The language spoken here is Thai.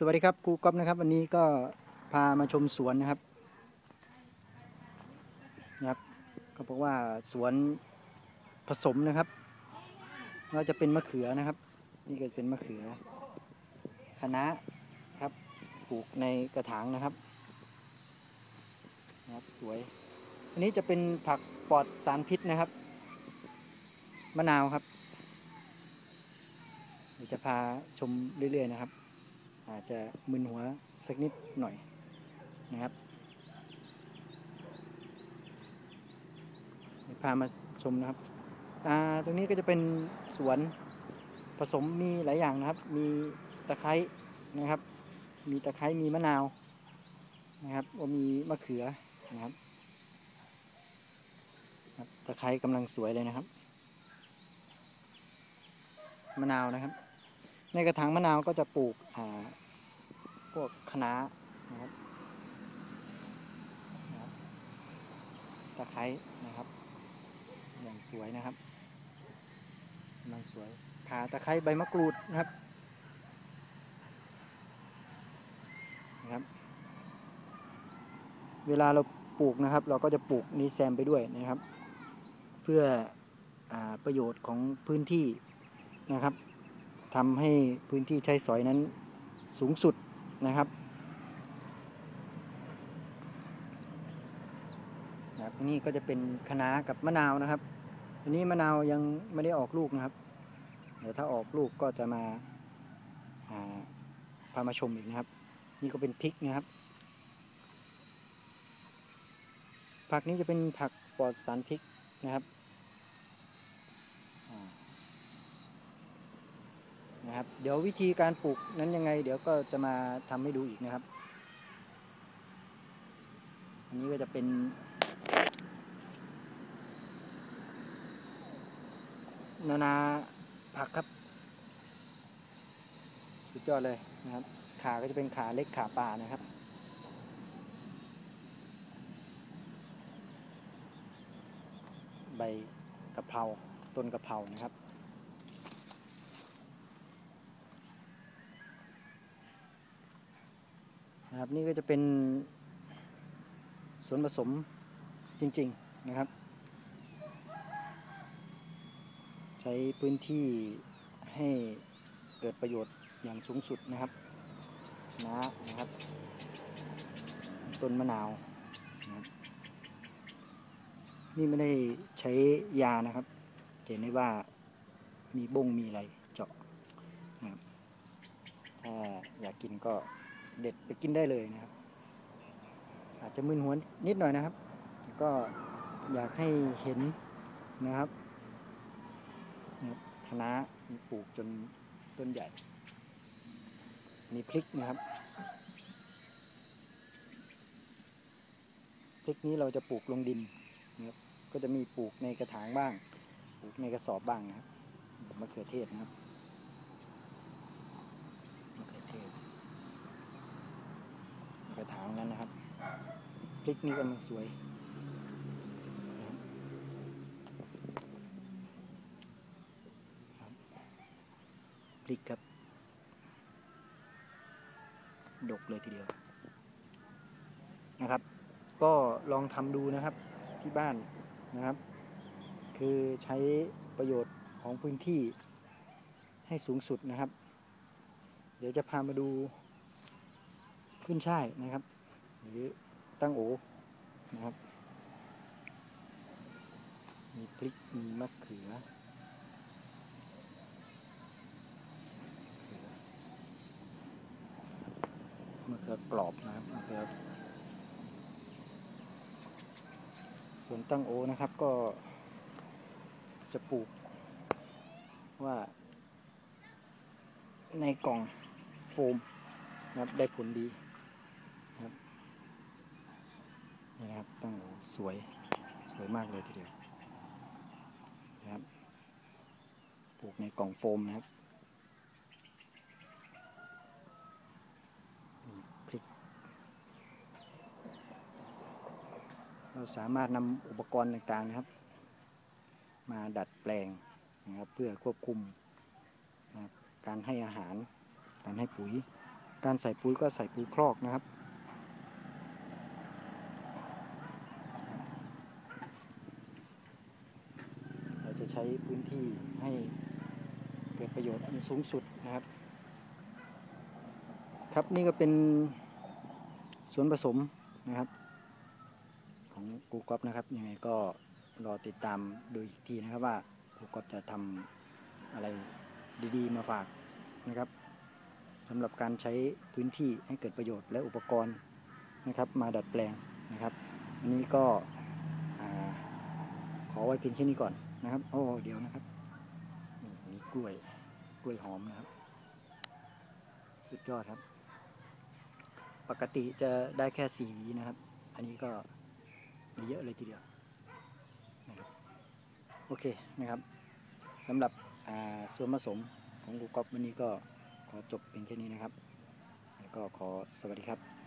สวัสดีครับครูก๊อฟนะครับ วันนี้ก็พามาชมสวนนะครับนะครับก็บอกว่าสวนผสมนะครับว่าจะเป็นมะเขือนะครับ นี่ก็เป็นมะเขือคะน้าครับปลูกในกระถางนะครับนะครับ สวย อันนี้จะเป็นผักปลอดสารพิษนะครับมะนาวครับเดี๋ยวจะพาชมเรื่อยๆนะครับ อาจจะมึนหัวสักนิดหน่อยนะครับพามาชมนะครับตรงนี้ก็จะเป็นสวนผสมมีหลายอย่างนะครับ มีตะไคร้นะครับ มีตะไคร้มีมะนาวนะครับก็มีมะเขือนะครับครับตะไคร้กำลังสวยเลยนะครับ มะนาวนะครับ ในกระถางมะนาวก็จะปลูกพวกคะน้านะครับตะไคร้นะครับ อย่างสวยนะครับกำลังสวยขาตะไคร้ใบมะกรูดนะครับนะครับ เวลาเราปลูกนะครับ เราก็จะปลูกนี้แซมไปด้วยนะครับ เพื่ออประโยชน์ของพื้นที่นะครับ ทำให้พื้นที่ใช้สอยนั้นสูงสุดนะครับนะนี่ก็จะเป็นคะน้ากับมะนาวนะครับ อันนี้มะนาวยังไม่ได้ออกลูกนะครับ เดี๋ยวถ้าออกลูกก็จะมาหาพามาชมอีกนะครับ นี่ก็เป็นพริกนะครับ ผักนี้จะเป็นผักปลอดสารพิษนะครับอ่า นะครับ เดี๋ยววิธีการปลูกนั้นยังไง เดี๋ยวก็จะมาทำให้ดูอีกนะครับ อันนี้ก็จะเป็น นานาผักครับ สุดยอดเลยนะครับ ขาก็จะเป็นขาเล็กขาป่านะครับใบกะเพราต้นกะเพรานะครับ นะครับนี่ก็จะเป็นส่วนผสมจริง ๆนะครับ ใช้พื้นที่ให้เกิดประโยชน์อย่างสูงสุดนะครับนะนะครับต้นมะนาวนะครับนี่ไม่ได้ใช้ยานะครับเห็นได้ว่ามีบ้งมีอะไรเจาะนะครับถ้าอยากกินก็ เด็ดไปกินได้เลยนะครับ อาจจะมึนหัวนิดหน่อยนะครับ ก็อยากให้เห็นนะครับครับคะน้าปลูกจนต้นใหญ่ มีพริกนะครับพริกนี้เราจะปลูกลงดินนะครับก็จะมีปลูกในกระถางบ้าง ปลูกในกระสอบบ้างนะครับแบบมะเขือเทศนะครับมะเขือเทศ กระถางนั้นนะครับพริกนี่กำลังสวยพริกครับ ดกเลยทีเดียวนะครับ ก็ลองทำดูนะครับที่บ้านนะครับ คือใช้ประโยชน์ของพื้นที่ให้สูงสุดนะครับ เดี๋ยวจะพามาดู ขึ้นช่ายนะครับ หรือตั้งโอนะครับ มีพริก มีมะเขือมะเขือกรอบนะครับมะเขือส่วนตั้งโอนะครับก็จะปลูกว่า ในกล่องโฟมนะครับได้ผลดีนะครับ นะครับตั้งสวยสวยมากเลยทีเดียวนะครับปลูกในกล่องโฟมนะครับพริกเราสามารถนำอุปกรณ์ต่างๆนะครับ มาดัดแปลงนะครับเพื่อควบคุมนะคการให้อาหาร การให้ปุ๋ย การใส่ปุ๋ยก็ใส่ปุ๋ยครอกนะครับ เราจะ ใช้พื้นที่ให้เกิดประโยชน์อันสูงสุดนะครับ ครับนี่ก็เป็นส่วนผสมนะครับ ของกูก๊อฟนะครับยังไงก็รอติดตามดูอีกทีนะครับว่ากูก๊อฟจะทำอะไรดีๆ มาฝากนะครับสำหรับการใช้พื้นที่ให้เกิดประโยชน์และอุปกรณ์นะครับมาดัดแปลงนะครับ อันนี้ก็อขอไว้เพียงแค่นี้ก่อน นะครับโอ้เดี๋ยวนะครับนี่มีกล้วยกล้วยหอมนะครับ สุดยอดครับ ปกติจะได้แค่สี่วีนะครับ อันนี้ก็มีเยอะเลยทีเดียวนะครับโอเคนะครับสำหรับส่วนผสมของลูกกอล์ฟวันนี้ก็ขอจบเพียงแค่นี้นะครับ แล้วก็ขอสวัสดีครับ